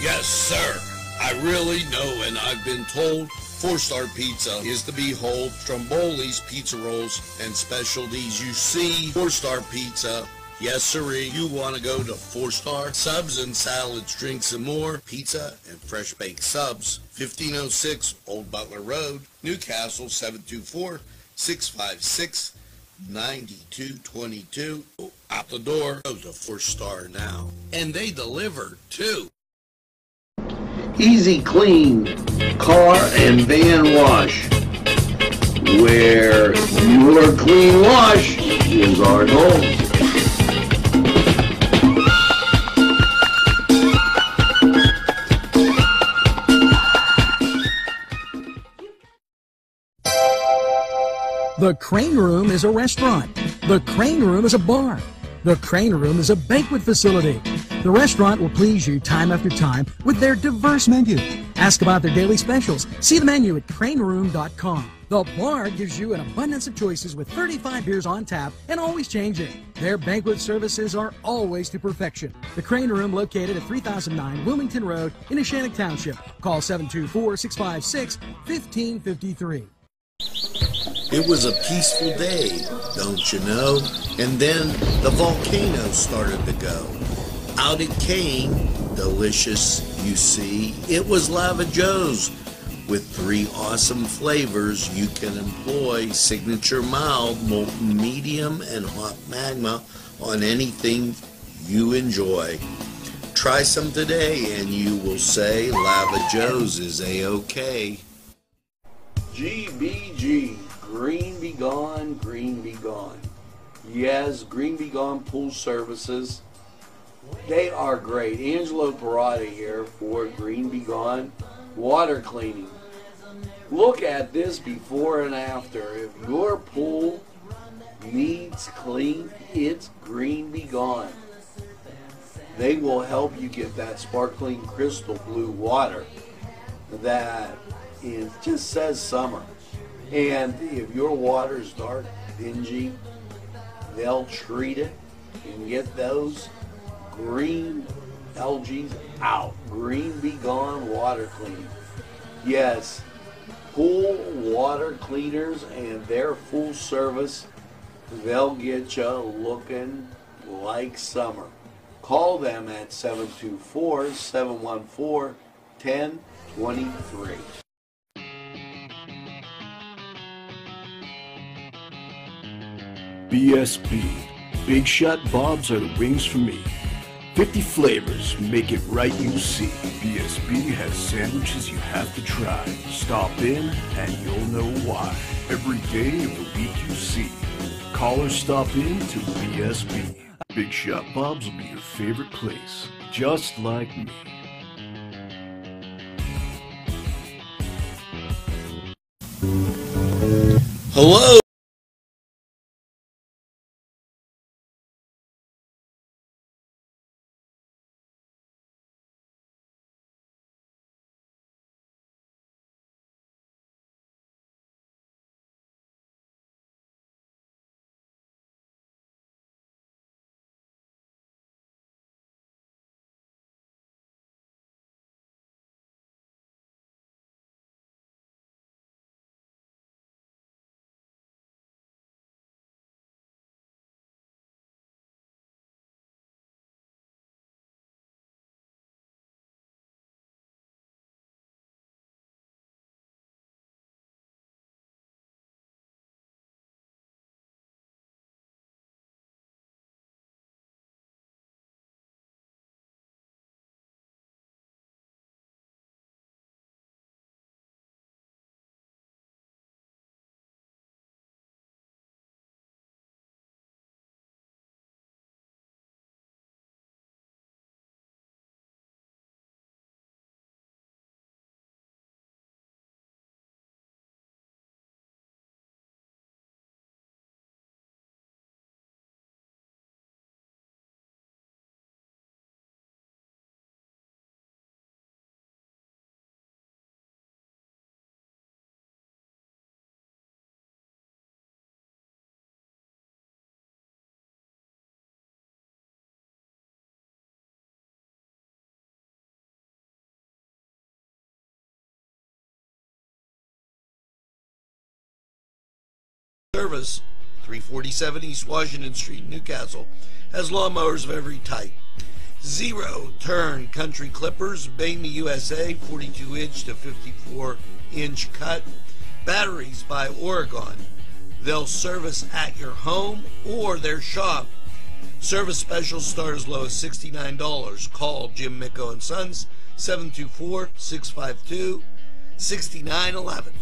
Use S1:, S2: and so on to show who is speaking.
S1: Yes, sir. I really know, and I've been told Four Star Pizza is the behold. Stromboli's Pizza Rolls and specialties. You see, Four Star Pizza. Yes, sirree. You want to go to Four Star Subs and salads, drinks, and more. Pizza and fresh baked subs. 1506 Old Butler Road, Newcastle 724 656 9222. Out the door. Go to Four Star now. And they deliver too.
S2: Easy Clean Car and Van Wash, where your clean wash is our goal.
S3: The Crane Room is a restaurant. The Crane Room is a bar. The Crane Room is a banquet facility. The restaurant will please you time after time with their diverse menu. Ask about their daily specials. See the menu at craneroom.com. The bar gives you an abundance of choices with 35 beers on tap and always changing. Their banquet services are always to perfection. The Crane Room located at 3009 Wilmington Road in Neshannock Township. Call 724-656-1553.
S1: It was a peaceful day, don't you know? And then the volcano started to go. Out it came, delicious, you see. It was Lava Joe's with three awesome flavors you can employ signature mild, molten medium, and hot magma on anything you enjoy. Try some today and you will say Lava Joe's is a-okay. GBG, green be gone, green be gone. Yes, green be gone pool services. They are great. Angelo Perrotta here for Green Be Gone water cleaning. Look at this before and after. If your pool needs clean, it's Green Be Gone. They will help you get that sparkling crystal blue water that it just says summer. And if your water is dark, dingy, they'll treat it and get those green algae out. Green be gone water cleaning. Yes, pool water cleaners and their full service, they'll get you looking like summer. Call them at 724 714 1023.
S4: BSB. Big Shot Bobs are the wings for me. 50 flavors, make it right you see. BSB has sandwiches you have to try. Stop in and you'll know why. Every day of the week you see. Call or stop in to BSB. Big Shot Bobs will be your favorite place, just like me.
S1: Hello. Service, 347 East Washington Street, Newcastle, has lawnmowers of every type. Zero Turn Country Clippers, Bamey, USA, 42 inch to 54 inch cut. Batteries by Oregon. They'll service at your home or their shop. Service specials start as low as $69. Call Jim Micko and Sons 724 652 6911.